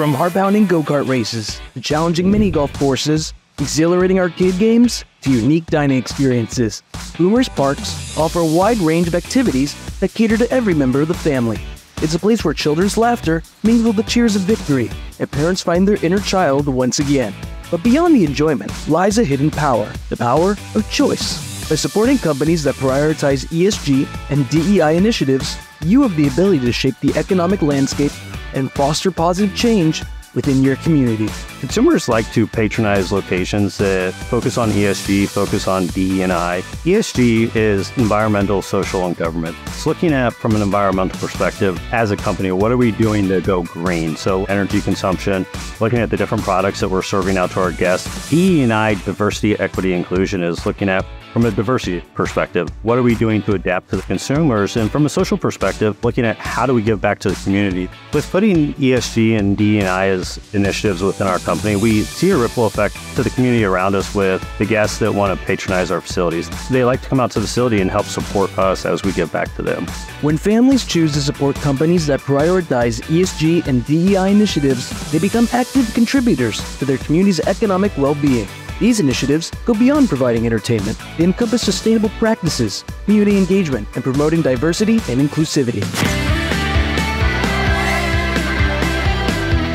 From heart-pounding go-kart races to challenging mini golf courses, exhilarating arcade games to unique dining experiences, Boomers Parks offer a wide range of activities that cater to every member of the family. It's a place where children's laughter mingle with the cheers of victory, and parents find their inner child once again. But beyond the enjoyment lies a hidden power the power of choice. By supporting companies that prioritize ESG and DEI initiatives, you have the ability to shape the economic landscape and foster positive change within your community. Consumers like to patronize locations that focus on ESG, focus on DE&I. ESG is environmental, social, and government. It's looking at from an environmental perspective as a company, what are we doing to go green? So energy consumption, looking at the different products that we're serving out to our guests. DE&I, diversity, equity, inclusion is looking at from a diversity perspective, what are we doing to adapt to the consumers? And from a social perspective, looking at how do we give back to the community? With putting ESG and DE&I as initiatives within our company, we see a ripple effect to the community around us with the guests that want to patronize our facilities. They like to come out to the facility and help support us as we give back to them. When families choose to support companies that prioritize ESG and DEI initiatives, they become active contributors to their community's economic well-being. These initiatives go beyond providing entertainment. They encompass sustainable practices, community engagement, and promoting diversity and inclusivity.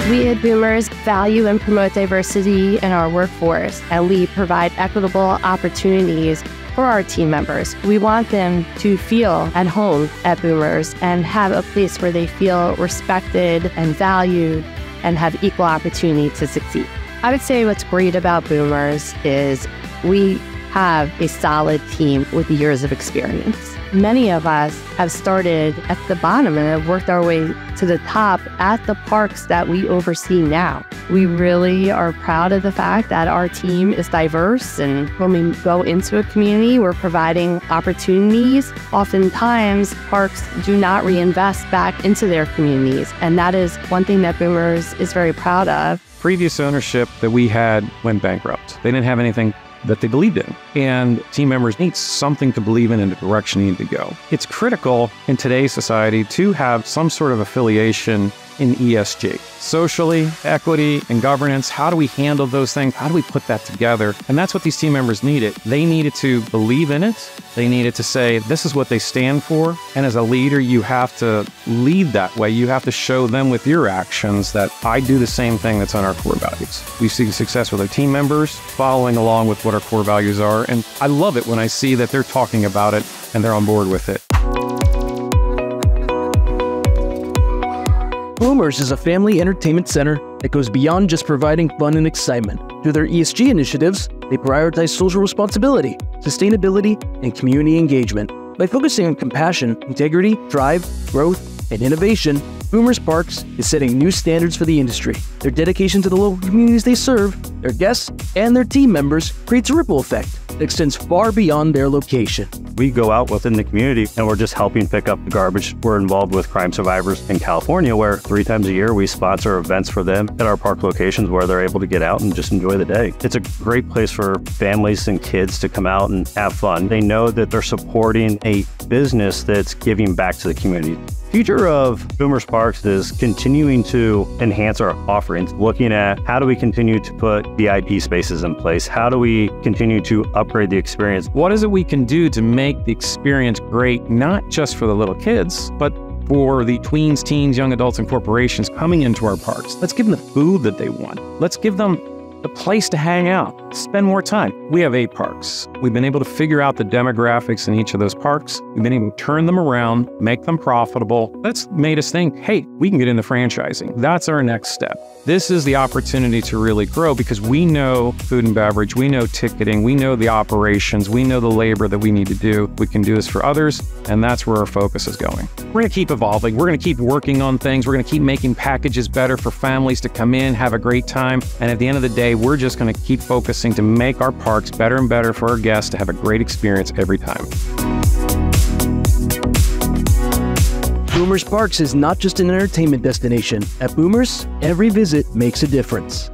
We at Boomers value and promote diversity in our workforce, and we provide equitable opportunities for our team members. We want them to feel at home at Boomers and have a place where they feel respected and valued and have equal opportunity to succeed. I would say what's great about Boomers is we have a solid team with years of experience. Many of us have started at the bottom and have worked our way to the top at the parks that we oversee now. We really are proud of the fact that our team is diverse, and when we go into a community, we're providing opportunities. Oftentimes, parks do not reinvest back into their communities, and that is one thing that Boomers is very proud of previous ownership that we had went bankrupt. They didn't have anything that they believed in. And team members need something to believe in and the direction need to go. It's critical in today's society to have some sort of affiliation in ESG. Socially, equity, and governance, how do we handle those things? How do we put that together? And that's what these team members needed. They needed to believe in it. They needed to say, this is what they stand for. And as a leader, you have to lead that way. You have to show them with your actions that I do the same thing that's on our core values. We see success with our team members following along with what our core values are. And I love it when I see that they're talking about it and they're on board with it. Boomers is a family entertainment center that goes beyond just providing fun and excitement. Through their ESG initiatives, they prioritize social responsibility, sustainability, and community engagement. By focusing on compassion, integrity, drive, growth, and innovation, Boomers Parks is setting new standards for the industry. Their dedication to the local communities they serve, their guests, and their team members creates a ripple effect extends far beyond their location. We go out within the community and we're just helping pick up the garbage. We're involved with crime survivors in California, where three times a year we sponsor events for them at our park locations where they're able to get out and just enjoy the day. It's a great place for families and kids to come out and have fun. They know that they're supporting a business that's giving back to the community future of Boomers Parks is continuing to enhance our offerings, looking at how do we continue to put VIP spaces in place? How do we continue to upgrade the experience? What is it we can do to make the experience great, not just for the little kids, but for the tweens, teens, young adults, and corporations coming into our parks? Let's give them the food that they want. Let's give them a place to hang out, spend more time. We have eight parks. We've been able to figure out the demographics in each of those parks. We've been able to turn them around, make them profitable. That's made us think, hey, we can get into franchising. That's our next step. This is the opportunity to really grow because we know food and beverage, we know ticketing, we know the operations, we know the labor that we need to do. We can do this for others, and that's where our focus is going. We're going to keep evolving. We're going to keep working on things. We're going to keep making packages better for families to come in, have a great time, and at the end of the day, we're just going to keep focusing to make our parks better and better for our guests to have a great experience every time. Boomers Parks is not just an entertainment destination. At Boomers, every visit makes a difference.